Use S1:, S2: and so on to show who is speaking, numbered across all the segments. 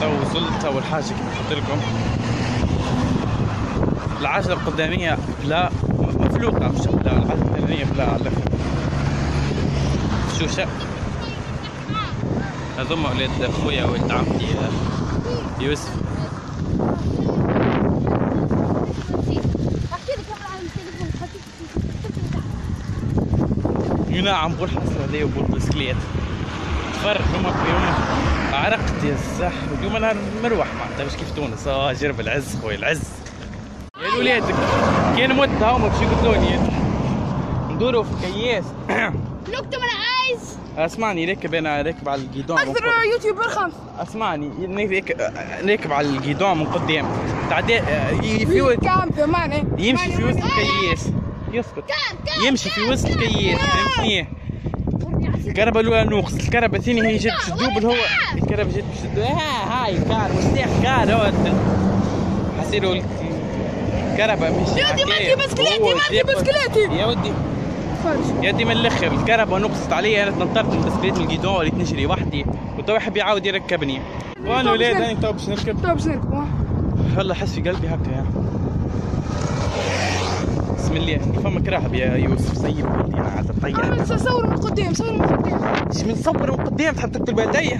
S1: تو وصلت اول حاجة كما قلت لكم. العجله القدامية بلا مفلوقة مش بلا العجله القدامية بلا على شوشه هذوما ولاد خويا ولد عمتي يوسف. ينعم بول حصر عليه وبول بسكليت. تفرج هما في يوم عرقت يا الزح اليوم أنا مروح معناتها. مش كيف تونس؟ آه جرب العز خويا العز. يا الولاد كان مت هما باش يقتلوني ندوروا في كياس.
S2: نكتب أنا عايز.
S1: أسمعني راكب أنا راكب على الجيدون من أكثر.
S2: يوتيوبر خمس.
S1: أسمعني راكب على الجيدون من قدام تعدي في
S2: كامب معنى؟
S1: يمشي في وسط الكياس يسكت. يمشي في وسط الكياس فهمتني؟ الكهرباء الأولى نوقص الكهرباء الثانية هي جت تدوب اللي هو الكهرباء جت باش تدوب. آه هاي كار مفتاح كار هو حسيروا الكهرباء مش
S2: يا ودي ما تجيب بسكليتي، ما تجيب بسكليتي.
S1: يا ودي. يا ودي من الأخر. الكهرباء نقصت علي. أنا تنطرت من البسكليت من الجيدون وليت نجري وحدي. وتو يحب يعاود يركبني. وأنا ولاد أنا تو باش نركب.
S2: طيب باش نركبوا
S1: والله حس في قلبي هكا يا. بسم الله فما كراهب يا يوسف سيب لي أنا عاد الطيارة.
S2: عمل صور من قدام صور من قدام.
S1: إيش من صور من قدام؟ تحب تكتب بيدي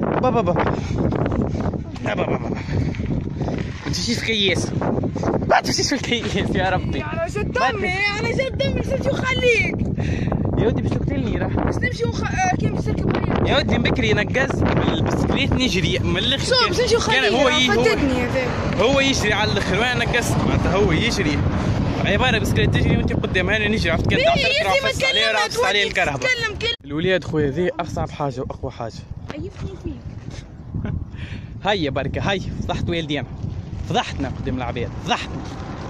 S1: بابا بابا بابا بابا ما تمشيش في كياس ما تمشيش في الكياس يا ربي.
S2: أنا جد دمي أنا جد دمي خليك؟
S1: يا ودي باش تقتلني راه
S2: بس نمشي وخ... آه، كيف باش تركب
S1: يا ودي بكري نقزت بالبسكليت نجري من الآخر.
S2: شو باش نمشي
S1: كان هو هو هو يجري على الآخر وأنا نقزت معناتها هو يجري. عبارة بسكليت تجري وانت قدام أنا نجري عرفت كان
S2: ما
S1: فس عليه راح فس عليه الكهرباء الولاد خويا ذي أصعب حاجة وأقوى حاجة.
S2: عيفتني فيك.
S1: هيا بركة هيا فضحت والدينا فضحتنا قدام العباد فضحتنا.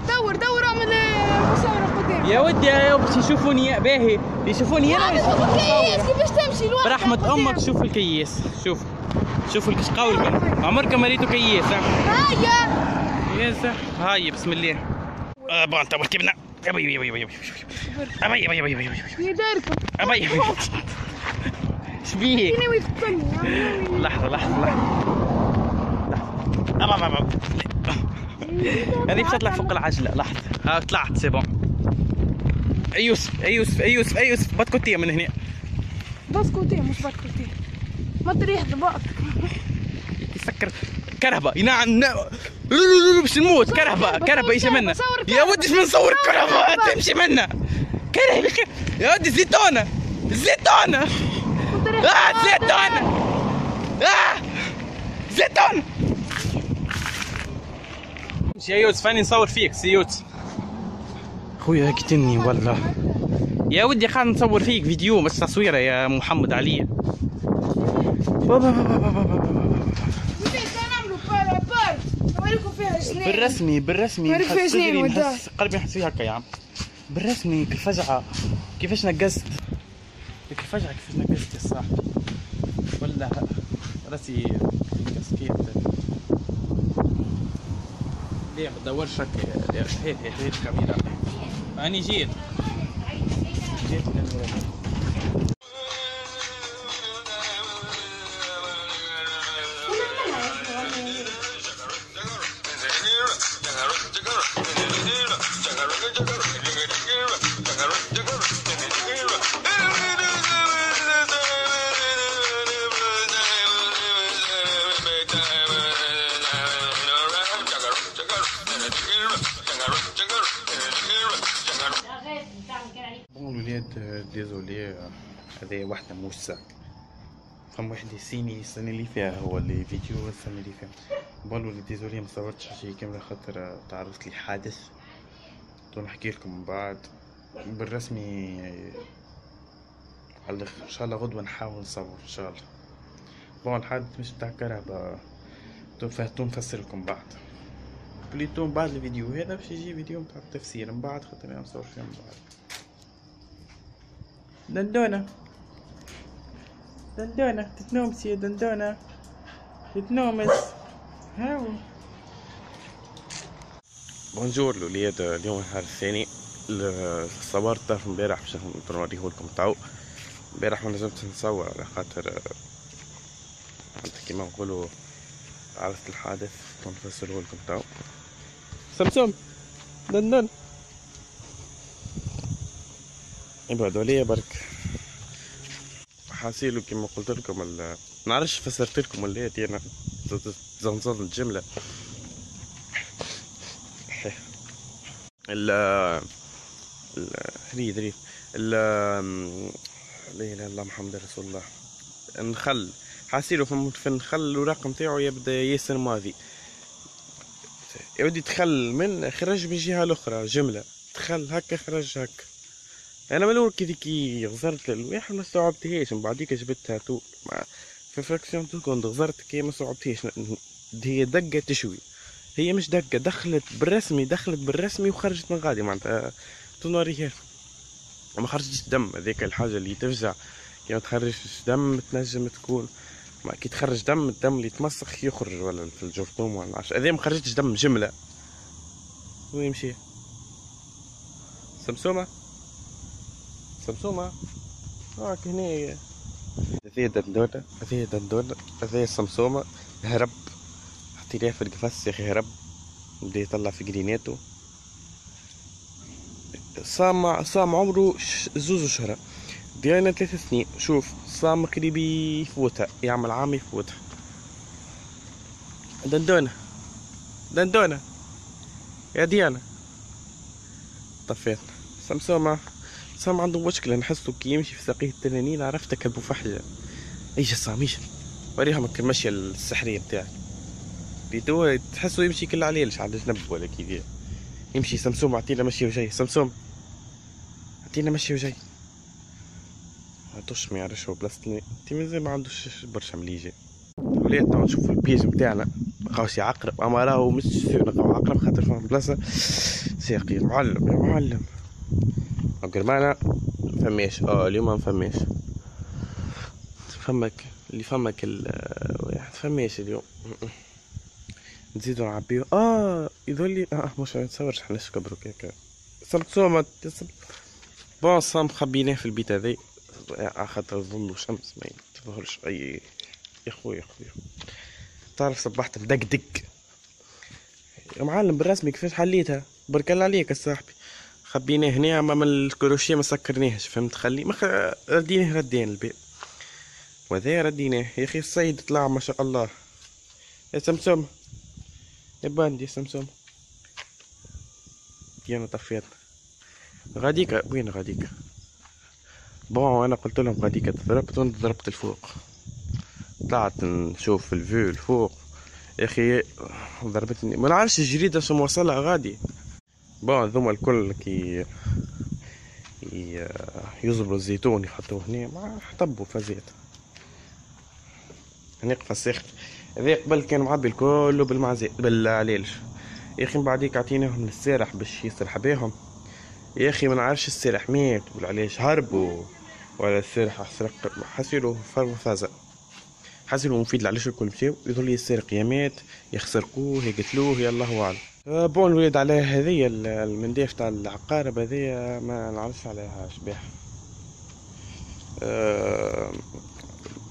S2: دور دور اعمل آه، مصورة قدام
S1: يا ودي يا باش يشوفوني باهي يشوفوني
S2: أنا شوف الكيس كيفاش تمشي الواحد
S1: برحمة أمك شوف الكياس شوف شوف الكش قول منه عمرك ما ريتو كياس ها
S2: هيا
S1: يا هاي بسم الله آه بغا انت ركبنا ابي ابي ابي ابي ابي ابي ابي ابي ابي ابي ابي إيش بيك
S2: ناوي يفكرني
S1: لحظة يعني هذه بتطلع فوق العجلة لحظه آه، ها طلعت سي بون. اي يوسف اي يوسف يوسف يوسف بسكوتيه من هنا.
S2: بسكوتيه مش بسكوتيه ما تريح ضباك
S1: يسكر. كرهبه ينعم باش نموت كرهبه كرهبه
S2: إيش
S1: منا يا ودي إيش بنصور
S2: كرهبه
S1: تمشي منا كره يا ودي زيتونة. زيتونة. آه زيتونة. آه زيتونة. يا يوسف أنا نصور فيك سي يوسف خويا قتلني والله. يا ودي خلينا نصور فيك فيديو بس تصويره يا محمد علي. بابا بابا بابا بابا
S2: فيها
S1: بالرسمي بالرسمي. نحس
S2: فيها
S1: قلبي نحس فيه هكا يا عم. بالرسمي الفجعة كيفاش نقزت؟ الفجعة كيفاش نقزت يا صاحبي؟ ولا راسي الديح بدور شك. هيك هيك حيت كبيرة أنا جيت. الولاد désolé هذه واحدة موسى فما واحد يسيني السنة اللي فيها هو اللي فيديو السنة اللي فيها. bon الولاد désolé ما صورتش شي كاملة خاطر تعرضت لي حادث. تو نحكي لكم من بعد. بالرسمي على الآخر. إن شاء الله غدوة نحاول نصور إن شاء الله. bon الحادث مش بتاع كهرباء. تو نفسر لكم بعد. بليتو من بعد الفيديو. هذا باش يجي فيديو بتاع التفسير. من بعد خاطر أنا نصور فيه من بعد. دندونة. دندونة. تتنومس يا دندونة. تتنومس. هاو. bonjour الولاد اليوم النهار الثاني. ال- صورت طرف امبارح باش نوريه لكم تو امبارح ما نجمتش نصور على خاطر كيما نقولوا عرفت الحادث تنفسره لكم تو سمسم. دندن. ابعدوا عليا برك. حاسيلو كما قلت لكم ال... نعرفش فسرت لكم ولا إيه، أنا. زنزل الجملة. ال ال ريد ريد ال لا إله إلا الله محمد رسول الله. النخل حاسيلو في النخل الرقم تاعو يبدا ياسر ماضي. يودي تخل من خرج من جهه الاخرى جملة. تخل هكا خرج هكا. أنا من الأول كي غزرت الواحد ما استوعبتهاش من بعديك جبتها طول في فراكسيون تو كنت غزرت كي ما استوعبتهاش هي دقه تشوي هي مش دقة دخلت بالرسمي دخلت بالرسمي وخرجت من غادي. معناتها تنوريها ما خرجتش دم هذيك الحاجة اللي تفزع كي ما تخرجش دم تنجم تكون. ما كي تخرج دم الدم اللي يتمسخ يخرج ولا في الجرثوم ولا عش اذا ما خرجتش دم جملة. وين يمشي سمسومة؟ سمسومه هاك هنا هذه دندونة هذه دندونة هذه سمسومة هرب حطيناه في القفص يا أخي هرب بدا يطلع في جريناتو صام صام عمره زوز شهرة ديانا ثلاث سنين شوف صام قريب يفوتها يعمل عام يفوتها دندونة دندونة يا ديانا طفيت سمسومة سام عنده مشكلة نحسه كي يمشي في ساقيه التنانين عرفت كلبو فحجة إيش صام إيش وريهم المشية السحرية بتاعك بيتو تحسه يمشي كل عليه على جنب ولا كيف يمشي سمسوم أعطينا مشي وجاي سمسوم. أعطينا مشي وجاي. عطوش ما يعرفش هو بلاصتني أنت مازال ما عندوش برشا مليجي وليت نشوف البيج بتاعنا. قاوش عقرب أما راهو مش نلقاو عقرب خاطر فهم بلاصة. ساقي معلم يا معلم. قرمانة فماش آه اليوم ما فماش فمك اللي فمك الواحد فماش اليوم. نزيدو نعبيو آه يظل آه مش نتصورش حنا كبرو كيكا سمسومة بون صام خبيناه في البيت هذي. خاطر ظل شمس ما تظهرش أي. يا خويا يا خويا تعرف صبحت مدقدق. يا معلم بالرسمي كيفاش حليتها؟ برك الله عليك صاحبي. خبيناه هنا أما الكروشية ما سكرناهش فهمت؟ خلي ما خ... رديناه ردين البيت وذا رديناه يا أخي الصيد طلع ما شاء الله. يا سمسم. يا باندي سمسم. أنا طفيت. غاديك وين غاديك بون أنا قلت لهم غاديك تضربت ضربت الفوق. طلعت نشوف الفيو الفوق. يا أخي ضربتني. ما نعرفش الجريدة شو موصلها غادي. بون ذوما الكل كي يزبروا الزيتون يحطوه هنا ما حطبوا فزيت هنيق فسخت هذا قبل كان معبي الكل بالمعزي بالعليل. يا أخي من بعديك عطيناهم للسارح باش يسرح بيهم. يا أخي ما نعرفش السارح مات والعلاش هربوا ولا السارح حسرق حسيلو فرو فازا حسيلو مفيد العلاش الكل مشاو؟ يظل يسرق يا مات يخسرقوه يقتلوه يا الله أعلم. بون الولاد على هذه المنديف تاع العقارب هذه ما نعرفش عليها شباح أه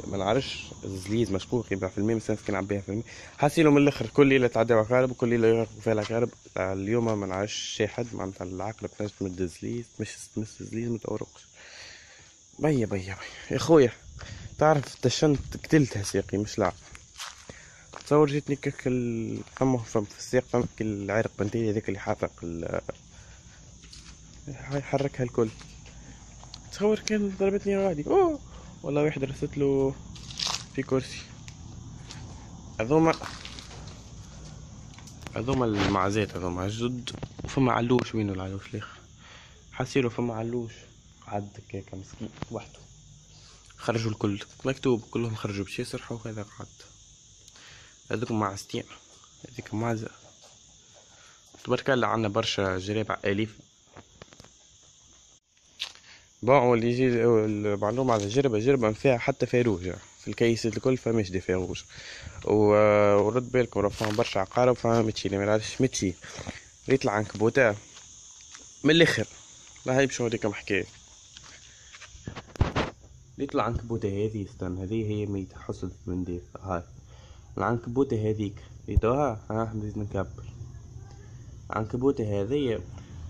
S1: ما نعرفش الزليز مشكوك يبيع في المية بس كان عبيها في المية حاسيلو من الأخر كل ليله تعدي عقارب وكل ليله يغرقوا فيها العقارب. اليوم ما نعرفش شي حد معناتها العقرب تنجم تمد الزليز مش تمس الزليز ما تورقش بيا بيا بيا. يا خويا تعرف تشنت قتلتها ساقي مش لعب تصور جيتني كيك فما فم في الساق فما العرق بنتي هذاك اللي حرق حركها الكل. تصور كان ضربتني غادي أوه والله واحد رست له في كرسي. هذوما هذوما المعزات هذوما جد وفما علوش وينو العلوش الآخر حسيلو فما علوش. قعد هكاك مسكين وحده. خرجوا الكل. مكتوب كلهم خرجوا باش يسرحوا وهذا قعد هذوك معزتين هذيك معزة تبارك الله عنا برشا جرابع أليف. بون واللي يجي المعلومة على الجربة جربة فيها حتى فاروج في الكيسات الكل فماش دي فاروج ورد بالكم راه برشا عقارب فما متشي. ما نعرفش متشي. يطلع عنكبوتة من الأخر. لا هاي باش نوريكم حكاية. يطلع عنكبوتة هذه استنى هذه هي ميتة حصلت من ديف هاي. العنكبوتة هذيك. ريتوها ها نزيد نكبر. العنكبوتة هذيا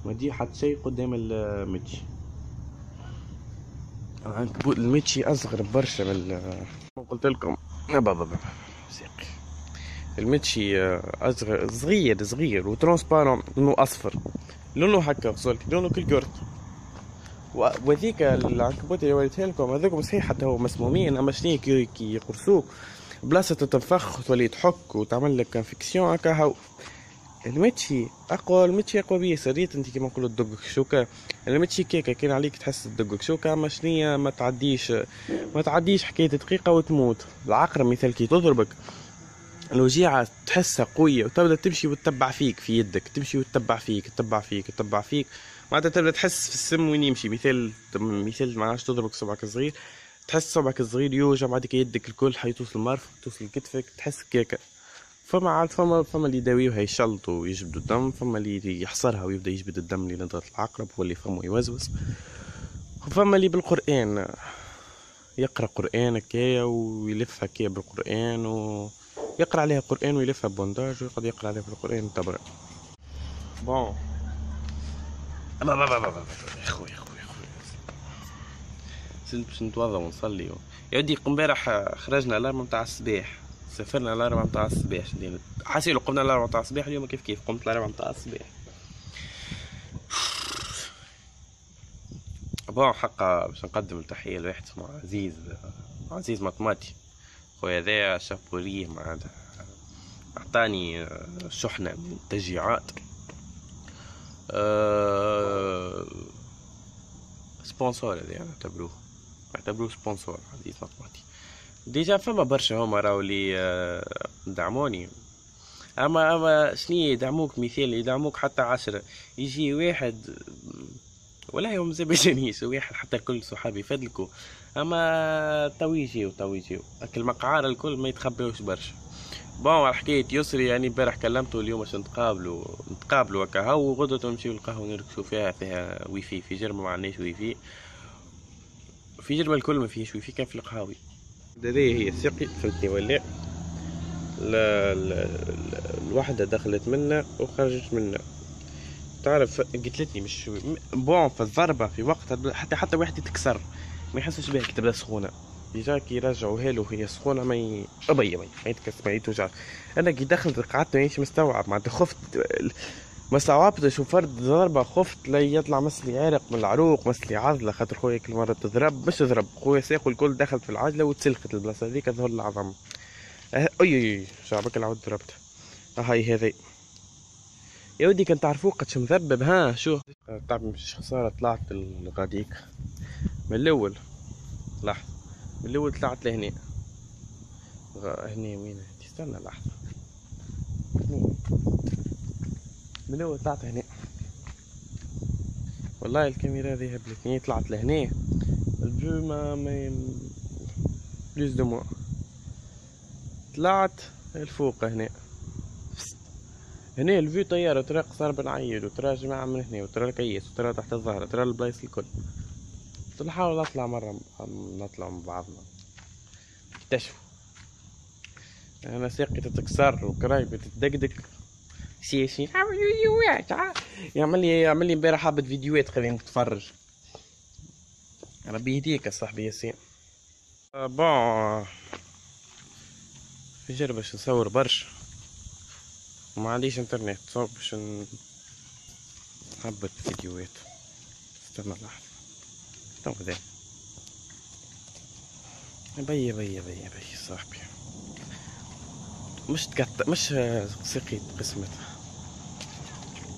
S1: ما تجي حتى شي قدام المتشي العنكبوت المتشي أصغر برشا من قلت لكم. سيقي المتشي أصغر صغير صغير وترانسبارون لونه أصفر. لونه هكا وصلك لونه كالجورت وذيك العنكبوت اللي وريتها لكم هذوكم صحيح حتى هو مسمومين أما شنو كي يقرصوك. بلاصة تنفخ وتولي تحك وتعمل لك infection هكا هاو. المتشي أقوى المتشي أقوى بيه سريت أنت كيما نقولوا تدقك شوكة المتشي كيكا كان عليك تحس تدقك شوكة اما شنيا ما تعديش ما تعديش حكاية دقيقة وتموت. العقرب مثال كي تضربك. الوجيعة تحسها قوية وتبدأ تمشي وتتبع فيك في يدك. تمشي وتتبع فيك تتبع فيك تتبع فيك. معناتها تبدأ تحس في السم وين يمشي. مثال مثال ما عادش تضربك صبعك الصغير تحس صبعك الصغير يوجع بعدك يدك الكل حيتوصل المرفق توصل كتفك تحس كيكا فما عاد فما فما اللي يداويوها يشلطوا ويجبدوا الدم فما اللي يحصرها ويبدا يجبد الدم اللي نضغط العقرب هو اللي فمه يوزوز وفما اللي بالقرآن يقرا قرآن هكايا ويلف هكايا بالقرآن و يقرا عليها قرآن ويلفها bandage ويقعد يقرا عليها بالقرآن تبرع bon أما بابا بابا بابا يا خويا يا خويا يا خويا زدت باش نتوضا ونصلي. و... يا ودي امبارح خرجنا l'alarme نتاع الصباح. سافرنا l'alarme نتاع الصباح. حاسيلو قمنا l'alarme نتاع الصباح. اليوم كيف كيف؟ قمت l'alarme نتاع الصباح. bon حقا باش نقدم التحية لواحد اسمه عزيز عزيز مطماتي خويا هذايا شابوريه معناتها. أعطاني شحنة من التشجيعات أه... sponsor هذا نعتبروه. نعتبروه sponsor عزيز مطماتي déjà فما برشا هما راهو اللي آه، دعموني. أما أما شنيا يدعموك مثال يدعموك حتى عشرة. يجي واحد والله هو مازال بيجانيش واحد حتى الكل صحابي يفدلكوا أما تو يجيو تو يجيو. المقعار الكل ما يتخبيوش برشا. بون على حكاية يسري يعني امبارح كلمته اليوم باش نتقابلوا نتقابلوا هكا. هاو وغدوة نمشيو القهوة نركشوا فيها فيها ويفي في جرمة ما عندناش ويفي في جرمة الكل ما فيهش ويفي كان في القهاوي. هذه هي سقي فهمتني ولا لا لا الوحدة دخلت منا وخرجت منا. تعرف قتلتني مش بون في الضربة في وقتها حتى حتى واحد يتكسر ما يحسش بها كي تبدا سخونة. déjà كي يرجعوها له وهي سخونة ما ي... أبي أبي ما يتكسر ما يتوجع. أنا كي دخلت قعدت مانيش مستوعب معناتها خفت. ما استوعبتش وفرد ضربة خفت لا يطلع مسلي عرق من العروق مسلي عضلة خاطر خويا كل مرة تضرب مش تضرب خويا ساقو الكل دخلت في العجلة وتسلخت البلاصة هذيك ظهر العظم أه، اي اي شعبك العود ضربت. هاي هذي. يا ودي كان تعرفوه قدش مذبب ها شو؟ تعب مش خسارة طلعت الغاديك. من الأول لحظة من الأول طلعت لهنا هني وين؟ استنى لحظة. من الأول طلعت هنا والله الكاميرا ذي هبلتني طلعت لهنا. الفيو ما ما بليز دو موا. طلعت الفوق هنا هنا الفيو طيارة وترى قصار بن عيد وترى جماعة من هنا وترى الكيس وترى تحت الظهر وترى البلايص الكل. نحاول نطلع مرة نطلع مع بعضنا. اكتشفوا. أنا ساقي تتكسر وكرايبي تتدقدق. شي شي عمل فيديوهات يعمل لي يعمل لي امبارح حبة فيديوهات خلينا نتفرج. بيهديك يا صاحبي ياسين. آه، بون. في جرب باش نصور برشا. وما عنديش انترنت. صوب باش نهبط فيديوهات. استنى لحظة. تو ذا بي بي بي بي صاحبي. مش تقطع مش آه، سقيت قسمتها.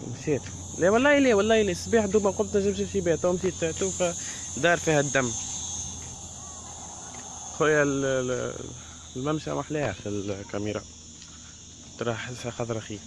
S1: مشيت. لا والله لا والله لا. الصباح دوما قمت نجم شي بيت مشيت توفى دار فيها الدم. خويا ال- ال- الممشى محلاها في الكاميرا. حسها خضرا خير.